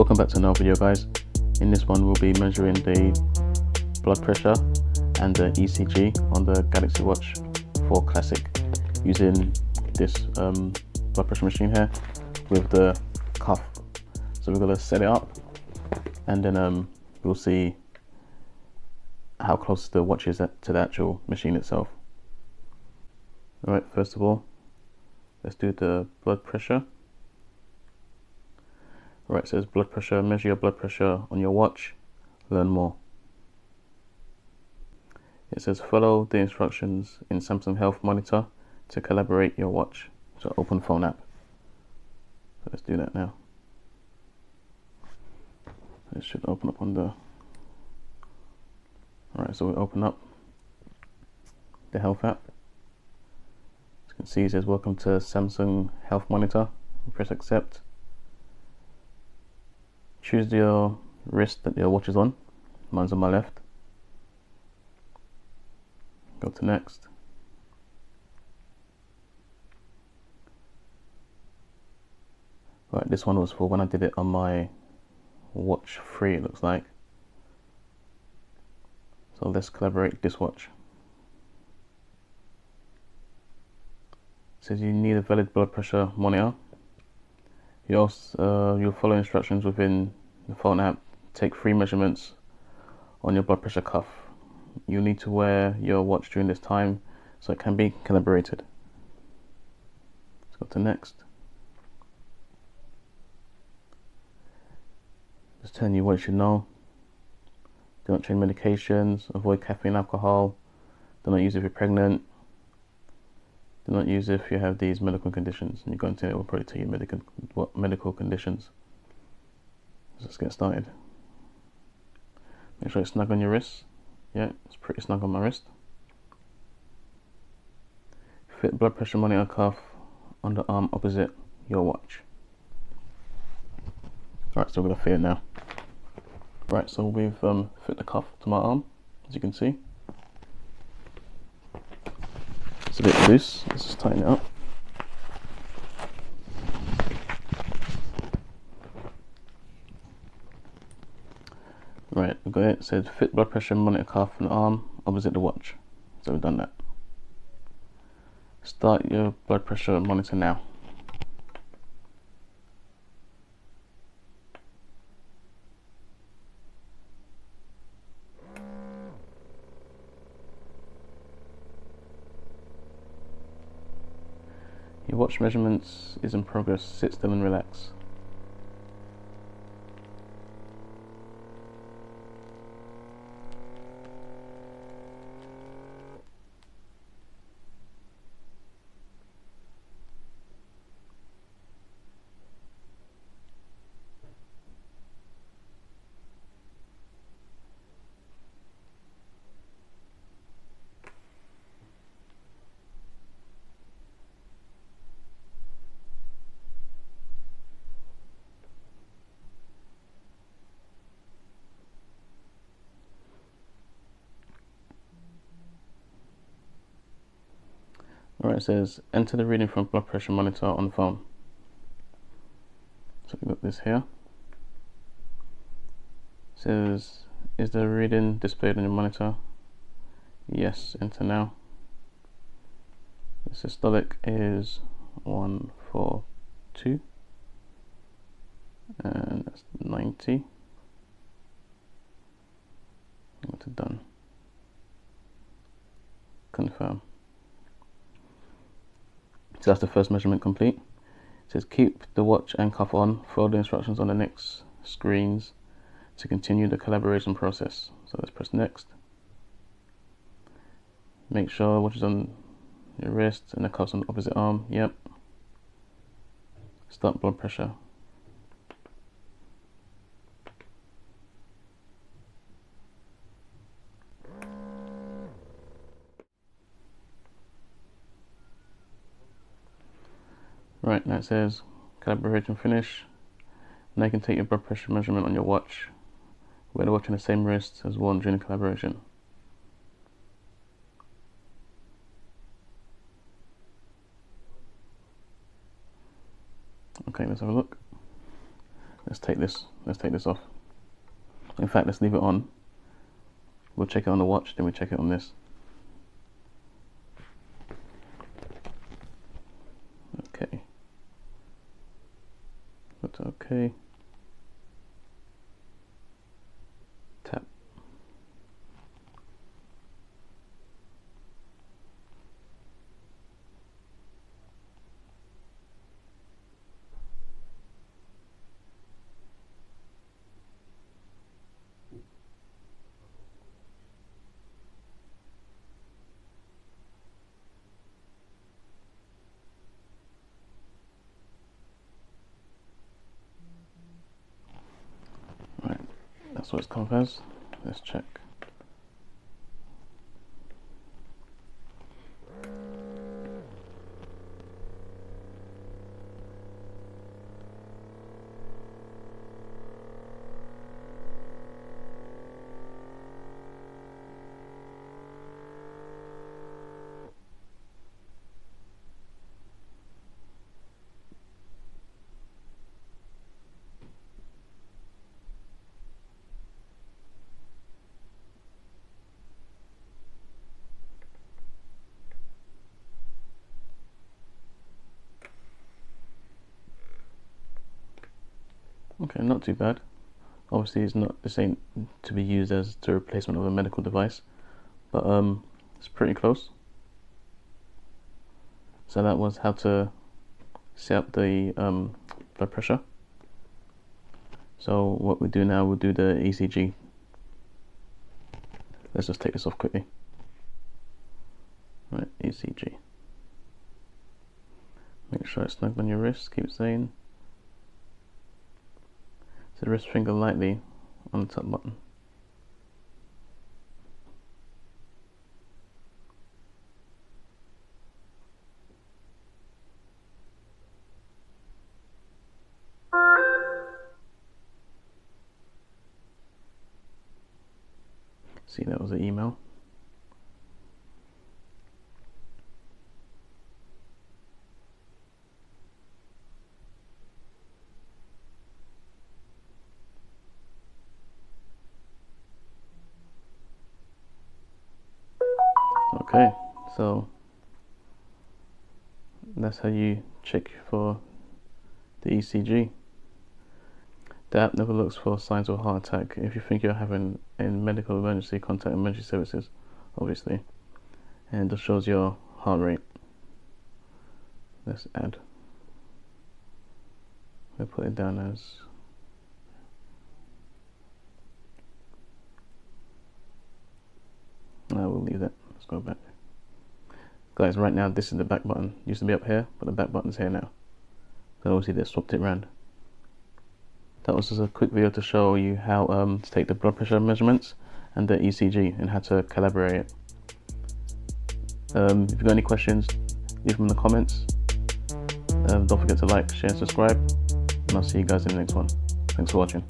Welcome back to another video guys. In this one we'll be measuring the blood pressure and the ECG on the Galaxy Watch 4 Classic using this um, blood pressure machine here with the cuff. So we're going to set it up and then um, we'll see how close the watch is to the actual machine itself. Alright, first of all, let's do the blood pressure. Alright, says blood pressure, measure your blood pressure on your watch, learn more. It says follow the instructions in Samsung Health Monitor to calibrate your watch. So open phone app. So let's do that now. It should open up on the Alright, so we open up the health app. As you can see it says welcome to Samsung Health Monitor. Press accept choose your wrist that your watch is on. Mine's on my left. Go to next. Right this one was for when I did it on my watch 3 it looks like. So let's collaborate this watch. It says you need a valid blood pressure monitor. You also uh, you'll follow instructions within the phone app. Take three measurements on your blood pressure cuff. You need to wear your watch during this time so it can be calibrated. Let's go to next. Just telling you what you should know. Do not change medications, avoid caffeine alcohol, do not use if you're pregnant, do not use if you have these medical conditions. And you're going to it will probably tell you medical what medical conditions. Let's get started. Make sure it's snug on your wrist. Yeah, it's pretty snug on my wrist. Fit blood pressure monitor cuff on the arm opposite your watch. Alright, so we're gonna fit it now. Right, so we've um, fit the cuff to my arm, as you can see. It's a bit loose. Let's just tighten it up. Right, we've got it. it said fit blood pressure monitor cuff and arm opposite the watch. So we've done that. Start your blood pressure monitor now. Your watch measurements is in progress. Sit still and relax. Alright, it says enter the reading from blood pressure monitor on the phone. So we got this here. It says is the reading displayed on your monitor? Yes, enter now. The systolic is 142 and that's 90. What's it done? Confirm. So that's the first measurement complete. It says keep the watch and cuff on, follow the instructions on the next screens to continue the collaboration process. So let's press next. Make sure the watch is on your wrist and the cuff's on the opposite arm. Yep. Start blood pressure. Right, now it says calibration finish. Now you can take your blood pressure measurement on your watch. Wear the watch on the same wrist as worn during the calibration. Okay, let's have a look. let's take this let's take this off in fact let's leave it on we'll check it on the watch then we check it on this okay that's okay That's what it's come as. Let's check. Okay, not too bad. Obviously, it's not this ain't to be used as the replacement of a medical device, but um, it's pretty close. So that was how to set up the um, blood pressure. So what we do now, we'll do the ECG. Let's just take this off quickly. Right, ECG. Make sure it's snug on your wrist, keep saying. So wrist finger lightly on the top button. See, that was an email. Okay, so that's how you check for the ECG. The app never looks for signs of heart attack. If you think you're having a medical emergency, contact emergency services, obviously. And it shows your heart rate. Let's add. We'll put it down as I will go back. Guys right now this is the back button. Used to be up here but the back button's here now. So obviously they swapped it around. That was just a quick video to show you how um, to take the blood pressure measurements and the ECG and how to collaborate it. Um, if you've got any questions leave them in the comments. Um, don't forget to like share and subscribe. And I'll see you guys in the next one. Thanks for watching